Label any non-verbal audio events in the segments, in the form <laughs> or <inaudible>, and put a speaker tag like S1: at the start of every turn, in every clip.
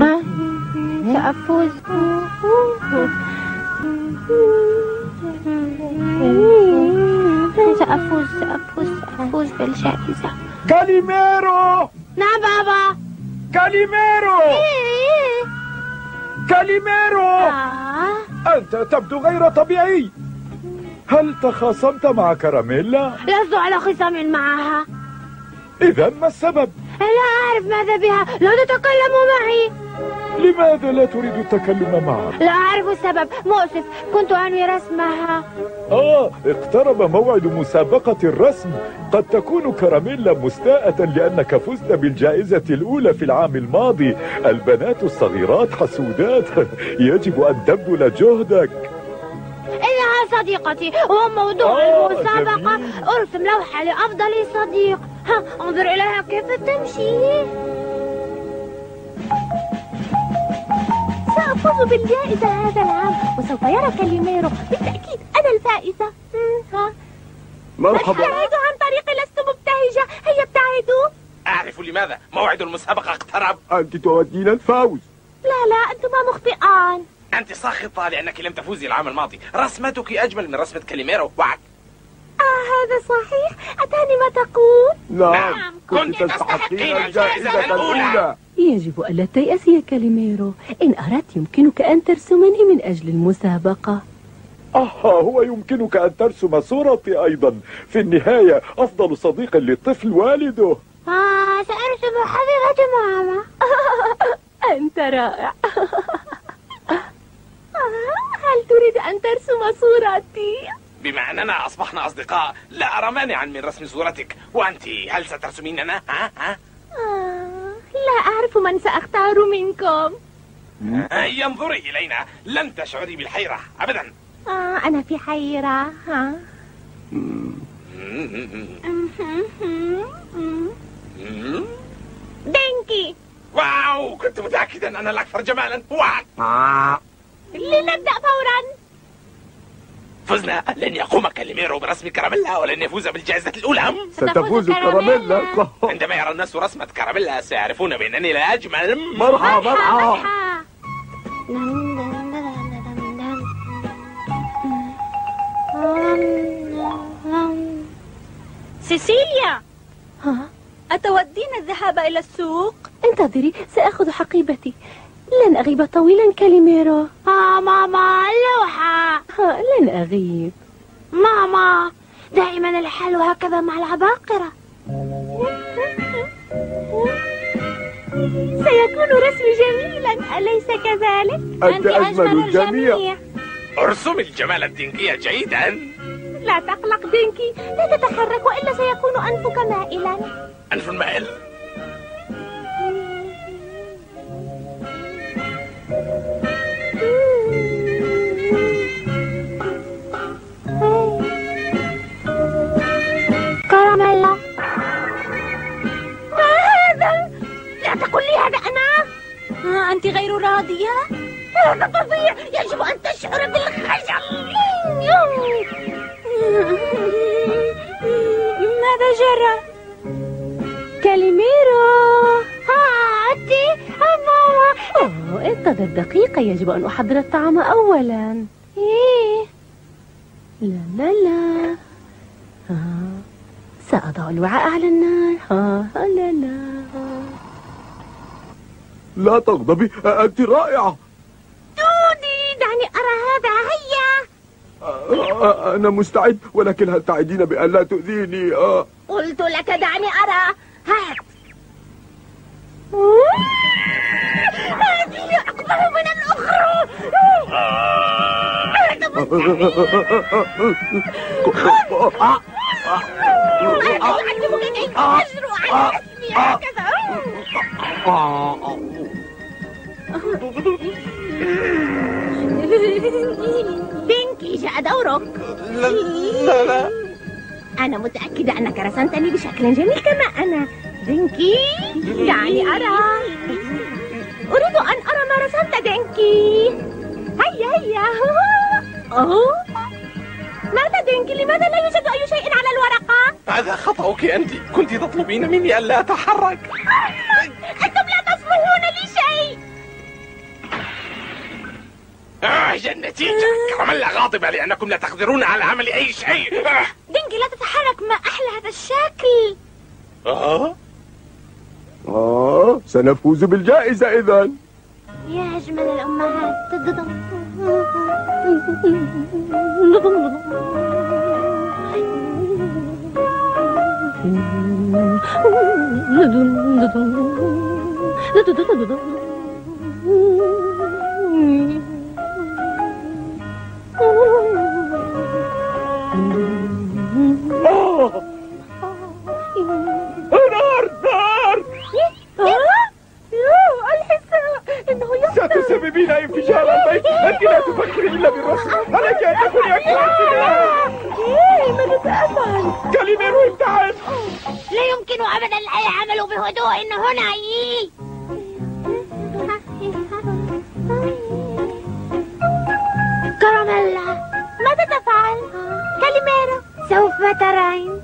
S1: ها سأفوز سأفوز سأفوز سأفوز بالجائزة
S2: كاليميرو
S1: نعم بابا
S2: كاليميرو. كاليميرو
S1: آه.
S2: أنت تبدو غير طبيعي. هل تخاصمت مع كراميلا؟
S1: لست على خصام معها.
S2: إذا ما السبب؟
S1: لا أعرف ماذا بها. لا تتكلم معي.
S2: لماذا لا تريد التكلم معها؟
S1: لا أعرف السبب. مؤسف كنت أنوي رسمها.
S2: آه اقترب موعد مسابقة الرسم. قد تكون كراميلا مستاءة لأنك فزت بالجائزة الأولى في العام الماضي. البنات الصغيرات حسودات. <laughs> يجب أن تبذل جهدك.
S1: إنها صديقتي وموضوع
S2: آه،
S1: المسابقة
S2: جميل.
S1: أرسم لوحة لأفضل صديق. <laughs> انظر إليها كيف تمشي؟
S3: سأفوز بالجائزة هذا العام وسوف يرى كاليميرو بالتأكيد أنا الفائزة.
S2: مرحبا.
S3: ابتعدوا عن طريقي لست مبتهجة. هيا ابتعدوا
S4: أعرف لماذا. موعد المسابقة اقترب.
S2: أنت تودين الفوز.
S3: لا لا أنتما مخطئان.
S4: أنت ساخطة لأنك لم تفوزي العام الماضي. رسمتك أجمل من رسمة كاليميرو وعك.
S3: آه هذا صحيح؟ أتاني ما تقول؟
S4: نعم كنت تستحقين الجائزة الأولى.
S5: يجب ألا تيأسي يا كاليميرو. إن أردت يمكنك أن ترسمني من أجل المسابقة.
S2: آه هو يمكنك أن ترسم صورتي أيضا. في النهاية أفضل صديق للطفل والده.
S1: آه سأرسم حبيبة ماما <laughs>
S5: أنت رائع. <laughs>
S3: آه هل تريد أن ترسم صورتي؟
S4: بما أننا أصبحنا أصدقاء لا أرى مانعا من رسم صورتك. وأنت هل سترسميننا؟ ها؟ ها؟
S3: آه لا أعرف من سأختار منكم.
S4: هيا انظري إلينا. لن تشعري بالحيرة أبدا.
S3: آه أنا في حيرة. ها؟ دينكي
S4: واو كنت متأكدا أن الأكثر جمالا. وعك
S3: لنبدأ فورا.
S4: فزنا. لن يقوم كاليميرو برسم كراميلا ولن يفوز بالجائزة الأولى.
S1: ستفوز كراميلا.
S4: عندما يرى الناس رسمة كراميلا سيعرفون بأنني لا أجمل.
S2: مرحبا. مرحبا.
S1: سيسيليا!
S5: ها؟
S3: أتودين الذهاب إلى السوق؟
S5: انتظري سأخذ حقيبتي. لن أغيب طويلا كاليميرو
S1: آه ماما اللوحة.
S5: ها لن أغيب.
S1: ماما دائما الحال هكذا مع العباقرة.
S3: سيكون رسمي جميلا. أليس كذلك؟
S2: أنت أجمل الجميع.
S4: أرسم الجمال الدينكية جيدا.
S3: لا تقلق دينكي لا تتحرك وإلا سيكون أنفك مائلا.
S4: أنف مائل.
S3: تشعر بالخجل
S1: ماذا جرى؟
S5: كاليميرو.
S1: ها أنت؟ ماما
S5: أوه انتظر دقيقة يجب أن أحضر الطعام أولا.
S1: إيه.
S5: لا لا لا. ها سأضع الوعاء على النار. ها ها، لا لا.
S2: لا تغضبي أنت رائعة. أنا مستعد ولكن هل تعدين بأن لا تؤذيني؟ آه.
S3: قلت لك دعني أرى. هات. هذه أقبح من الأخرى. أنا تجرؤ على اسمي هكذا جاء دورك
S4: لا لا
S3: أنا متأكدة أنك رسمتني بشكل جميل كما أنا. دينكي دعني أرى. أريد أن أرى ما رسمت دينكي هيا هيا. أوه. ماذا دينكي لماذا لا يوجد أي شيء على الورقة؟
S4: هذا خطأك أنت كنت تطلبين مني ألا أتحرك. آه يا النتيجة كراميلا غاضبة لأنكم لا تقدرون على عمل أي شيء. آه.
S3: دينكي لا تتحرك. ما أحلى هذا الشكل.
S4: آه.
S6: آه سنفوز بالجائزة إذا
S1: يا أجمل الأمهات. <laughs>
S2: لا
S1: يمكن أبدا العمل بهدوء. هنا يي. كراميلا
S3: ماذا تفعل؟ كاليميرو
S1: سوف ترين. <laughs>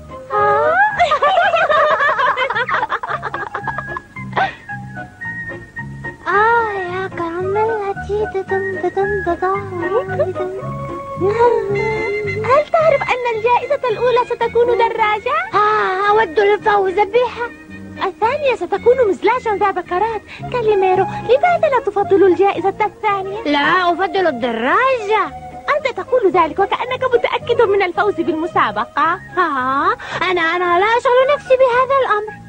S1: آه يا كراميلا تي تدم تدم تدم
S3: أن الجائزة الأولى ستكون دراجة؟
S1: آه أود الفوز بها.
S3: الثانية ستكون مزلاجا ذا بكرات. كاليميرو لماذا لا تفضل الجائزة الثانية؟
S1: لا أفضل الدراجة.
S3: أنت تقول ذلك وكأنك متأكد من الفوز بالمسابقة.
S1: ها أنا أنا لا أشعر نفسي بهذا الأمر.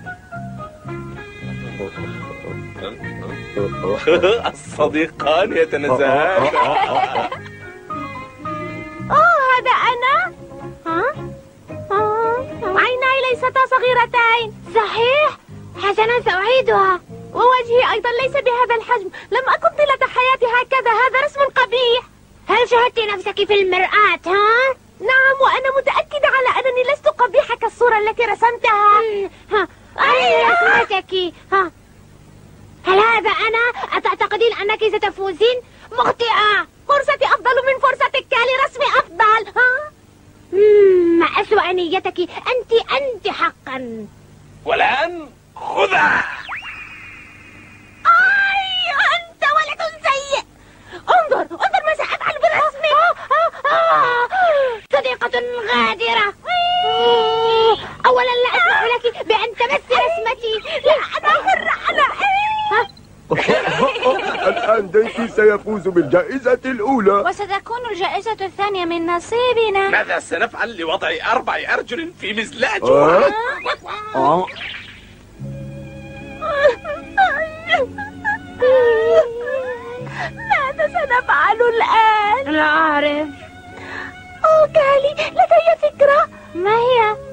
S1: <laughs>
S4: الصديقان يتنزهان <laughs>
S3: صغيرتين
S1: صحيح؟ حسنا سأعيدها.
S3: ووجهي أيضا ليس بهذا الحجم. لم أكن طيلة حياتي هكذا. هذا رسم قبيح.
S1: هل شاهدت نفسك في المرآة ها؟
S3: نعم وأنا متأكدة على أنني لست قبيحة كالصورة التي رسمتها.
S1: ها أي رسمتك ها. هل هذا أنا؟ أتعتقدين أنك ستفوزين؟ مخطئة.
S3: فرصتي أفضل من فرصتك لرسم أفضل ها؟
S1: مم، ما أسوأ نيتك. أنت أنت حقا.
S4: والآن خذها
S3: أي أنت ولد سيء انظر انظر ما سأفعل برسمي
S1: آه، صديقة غادرة أولا لا أسمح لك بأن تمسي رسمتي
S3: لا أنا حرة أنا
S6: الآن سيفوز بالجائزة الأولى
S1: وستكون الجائزة الثانية من نصيبنا
S4: ماذا سنفعل لوضع أربع أرجل في مزلاج
S6: آه؟ آه.
S3: ماذا سنفعل الآن؟
S1: لا أعرف
S3: أوه كالي لدي فكرة
S1: ما هي؟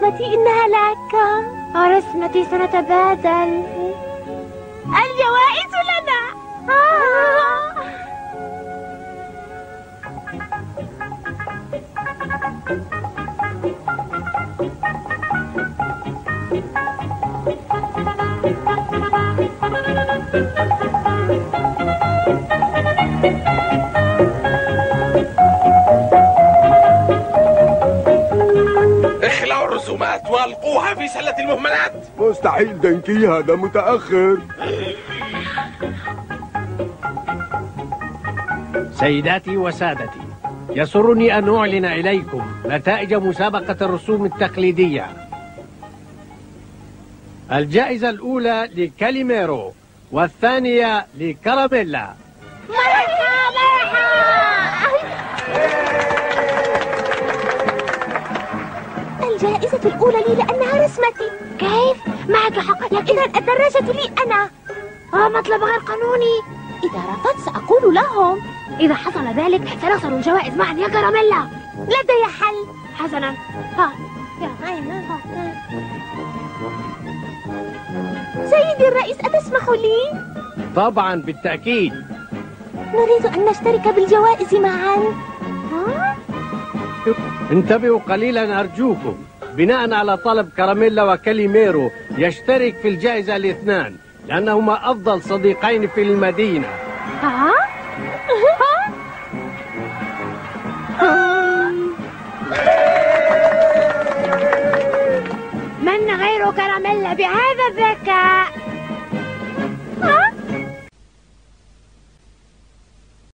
S3: رسمتي إنها لك.
S1: ورسمتي سنتبادل.
S3: الجوائز لنا. آه.
S4: اخلعوا والقوها في سلة المهملات؟
S6: مستحيل ديكي هذا متأخر.
S7: سيداتي وسادتي يسرني أن أعلن إليكم نتائج مسابقة الرسوم التقليدية. الجائزة الأولى لكاليميرو والثانية لكراميلا
S3: الجائزة الأولى لي رسمتي
S1: كيف؟ معك حق لكن
S3: الدراجة لي أنا.
S1: آه مطلب غير قانوني.
S3: إذا رفضت سأقول لهم.
S1: إذا حصل ذلك سنخسر الجوائز معا يا كراميلا.
S3: لدي حل.
S1: حسنا.
S3: ها. يا سيدي الرئيس أتسمح لي؟
S7: طبعا بالتأكيد.
S3: نريد أن نشترك بالجوائز معا. ها؟
S7: انتبهوا قليلا أرجوكم. بناء على طلب كراميلا وكاليميرو يشترك في الجائزة الاثنان لأنهما أفضل صديقين في المدينة؟
S1: من غير كراميلا بهذا الذكاء